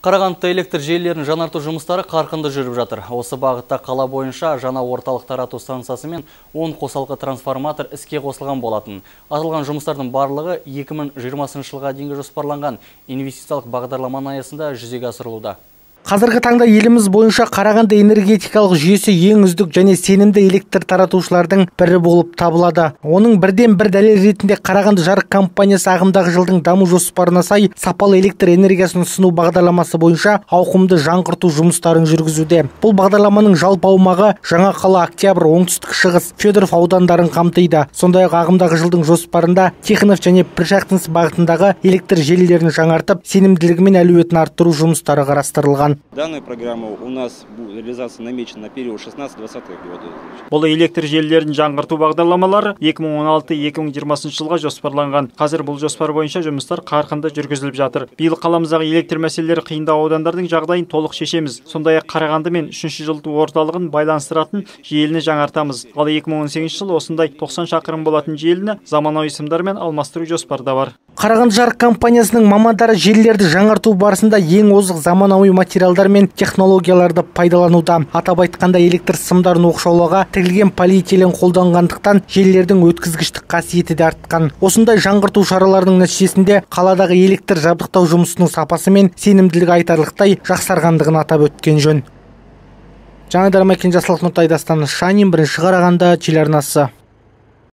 Қарағандыда электр желілерін жаңарту жұмыстары қарқынды жүріп жатыр. Осы бағытта қала бойынша жаңа орталық тарату станциясы мен 10 қосалқы трансформатор іске қосылған болатын. Атылған жұмыстардың барлығы 2020 жылға дейінгі жоспарланған инвестициялық бағдарламаның аясында жүзеге асырылуда. Қазіргі таңда еліміз бойынша Қарағанды энергетикалық жүйесі ең үздік және сенімді электр таратушылардың бірі болып табылады. Оның бірден бір дәлел ретінде Қарағанды жарық компаниясы ағымдағы жылдың даму жоспарына сай сапалы электр энергиясын ұсыну бағдарламасы бойынша ауқымды жаңғырту жұмыстарын жүргізуде. Бұл бағдарламаның жалпы аумағы жаңа қала Октябрь, оңтүстік шығыс, Федоров аудандарын қамтиды. Сондай-ақ ағымдағы жылдың жоспарында Тихонов және Пришахтинск бағытындағы электр желілерін жаңартып, сенімділігі мен әлеуетін арттыру жұмыстары қарастырылған Данная программа у нас реализация намечена на период 16-20 годы. Бұл электр желілерін жаңғырту бағдарламалары 2016-2020 жылға жоспарланған. Қазір бұл жоспар бойынша жұмыстар қарқынды жүргізіліп жатыр. Биыл қаламыздағы электр мәселелері қиындау аудандардың жағдайын толық шешеміз. Сондай-ақ Қарағанды мен 3 жылыту орталығын байланыстыратын желіні жаңартамыз. Ал 2018 жыл осындай 90 шақырым болатын желіні заманауи сымдармен алмастыру жоспарда бар. Қарағанды жарық компаниясының мамандары желілерді жаңарту барысында ең озық заманауи материалдар мен технологияларды пайдалануда. Атап айтқанда электр сымдарын оқшаулауға тігілген полиэтилен қолданғандықтан желілердің өткізгіштік қасиеті де артқан. Осындай жаңғырту шараларының нәтижесінде қаладағы электр жабдықтау жұмысының сапасы мен сенімділігі айтарлықтай жақсарғандығын атап өткен жөн. Жаңа Дармакен Жасылық Нұртай Дастан Шанин бірінші Қарағанды телеарнасы